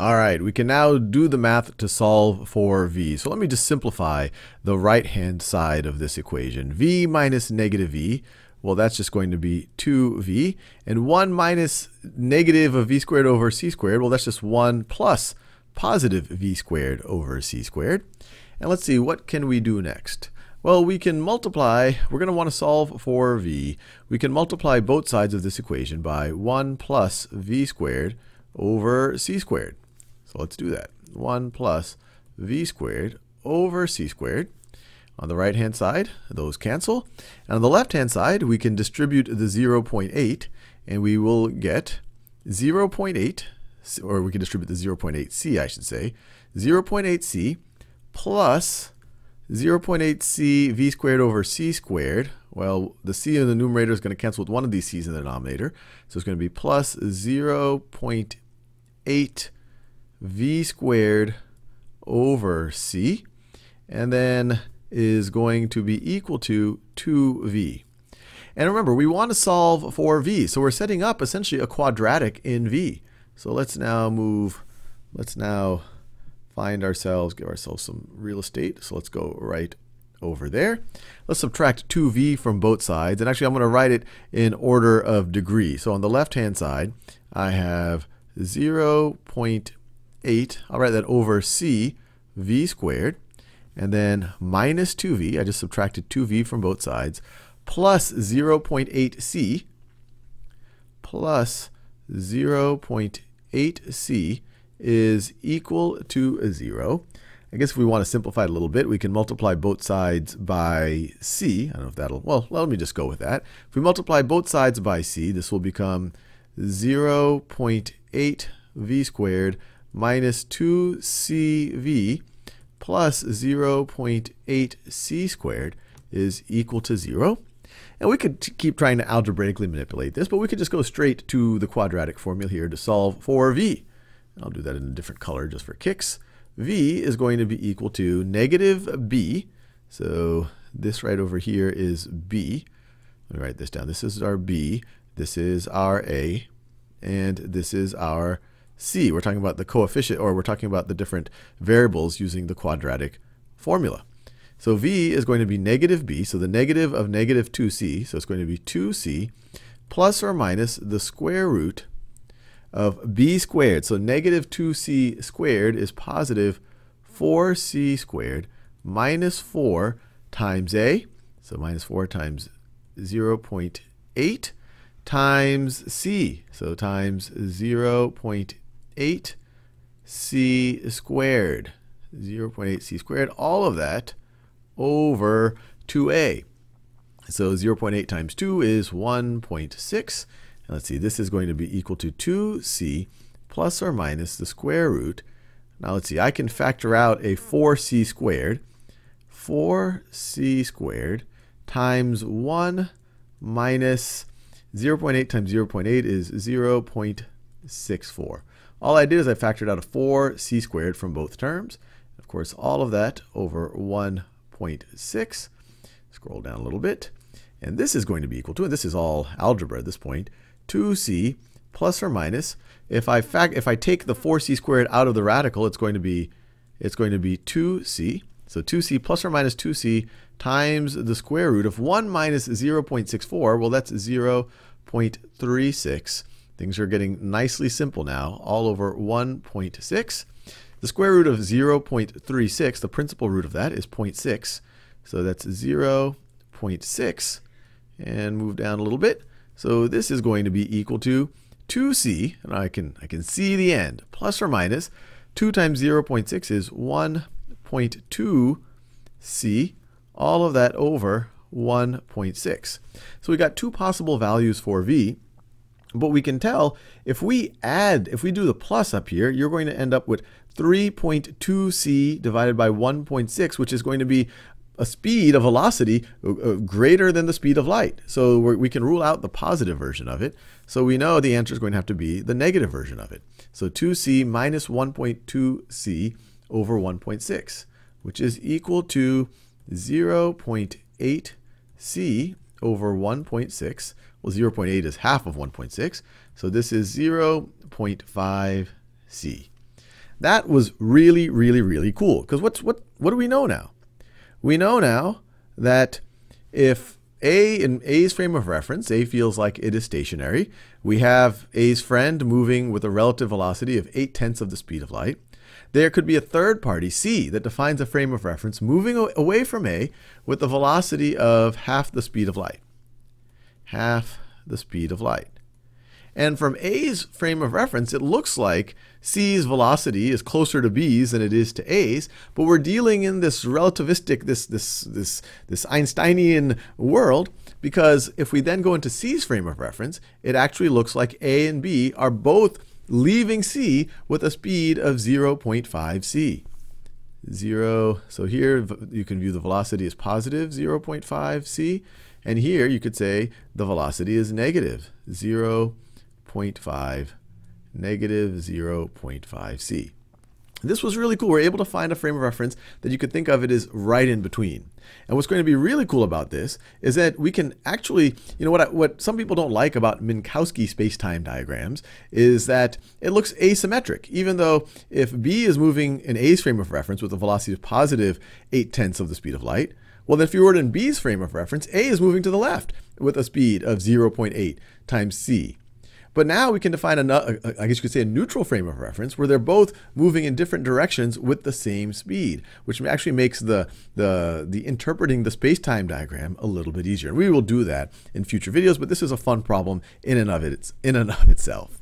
All right, we can now do the math to solve for v. So let me just simplify the right-hand side of this equation. v minus negative v, well, that's just going to be 2v. And 1 minus negative of v squared over c squared, well, that's just 1 plus positive v squared over c squared. And let's see, what can we do next? Well, we can multiply, we're going to want to solve for v. We can multiply both sides of this equation by 1 plus v squared over c squared. So let's do that. 1 plus v squared over c squared. On the right hand side, those cancel. And on the left hand side, we can distribute the 0.8 and we will get 0.8, or we can distribute the 0.8c, I should say, 0.8c plus 0.8c v squared over c squared. Well, the c in the numerator is going to cancel with one of these c's in the denominator. So it's going to be plus 0.8 v squared over c, and then is going to be equal to 2v. And remember, we want to solve for v, so we're setting up essentially a quadratic in v. So let's now move, let's now find ourselves, give ourselves some real estate. So let's go right over there. Let's subtract 2v from both sides. And actually, I'm going to write it in order of degree. So on the left-hand side, I have 0. 8, I'll write that over c v squared, and then minus 2v, I just subtracted 2v from both sides, plus 0.8c, plus 0.8c is equal to 0. I guess if we want to simplify it a little bit, we can multiply both sides by c. I don't know if that'll, well, let me just go with that. If we multiply both sides by c, this will become 0.8 v squared minus 2cv plus 0.8c squared is equal to 0. And we could keep trying to algebraically manipulate this, but we could just go straight to the quadratic formula here to solve for v. I'll do that in a different color just for kicks. v is going to be equal to negative b. So this right over here is b. Let me write this down. This is our b. This is our a. And this is our c. We're talking about the coefficient, or we're talking about the different variables using the quadratic formula. So v is going to be negative b, so the negative of negative 2c, so it's going to be 2c plus or minus the square root of b squared. So negative 2c squared is positive 4c squared minus 4 times a, so minus 4 times 0.8 times c, so times 0.8 8 c squared, 0.8 c squared, all of that over 2a. So 0.8 times 2 is 1.6. And Let's see, this is going to be equal to 2c plus or minus the square root. Now let's see, I can factor out a 4c squared. 4c squared times 1 minus 0.8 times 0.8 is 0.64. All I did is I factored out a 4c squared from both terms. Of course, all of that over 1.6. Scroll down a little bit. And this is going to be equal to, and this is all algebra at this point, 2c plus or minus. If I fact, if I take the 4c squared out of the radical, it's going to be it's going to be 2c. So 2c plus or minus 2c times the square root of 1 minus 0.64. Well, that's 0.36. Things are getting nicely simple now, all over 1.6. The square root of 0.36, the principal root of that is 0.6. So that's 0.6. And move down a little bit. So this is going to be equal to 2c, and I can, I can see the end, plus or minus 2 times 0.6 is 1.2c, all of that over 1.6. So we got two possible values for v. But we can tell if we add, if we do the plus up here, you're going to end up with 3.2c divided by 1.6, which is going to be a speed, a velocity uh, uh, greater than the speed of light. So we can rule out the positive version of it. So we know the answer is going to have to be the negative version of it. So 2c minus 1.2c over 1.6, which is equal to 0.8c over 1.6. Well, 0.8 is half of 1.6, so this is 0.5c. That was really, really, really cool. Because what what do we know now? We know now that if A in A's frame of reference, A feels like it is stationary. We have A's friend moving with a relative velocity of 8 tenths of the speed of light. There could be a third party, C, that defines a frame of reference moving away from A with a velocity of half the speed of light. Half the speed of light. And from A's frame of reference, it looks like C's velocity is closer to B's than it is to A's, but we're dealing in this relativistic, this, this, this, this Einsteinian world, because if we then go into C's frame of reference, it actually looks like A and B are both leaving C with a speed of 0.5 c. 0, so here you can view the velocity as positive 0.5 c, and here you could say the velocity is negative 0.5, negative 0.5 c. This was really cool. We're able to find a frame of reference that you could think of it as right in between. And what's going to be really cool about this is that we can actually, you know, what, I, what some people don't like about Minkowski space-time diagrams is that it looks asymmetric, even though if B is moving in A's frame of reference with a velocity of positive 8 tenths of the speed of light, well, then if you were in B's frame of reference, A is moving to the left with a speed of 0.8 times c. But now we can define another, I guess you could say a neutral frame of reference where they're both moving in different directions with the same speed, which actually makes the, the, the interpreting the space-time diagram a little bit easier. We will do that in future videos, but this is a fun problem in and of, it, in and of itself.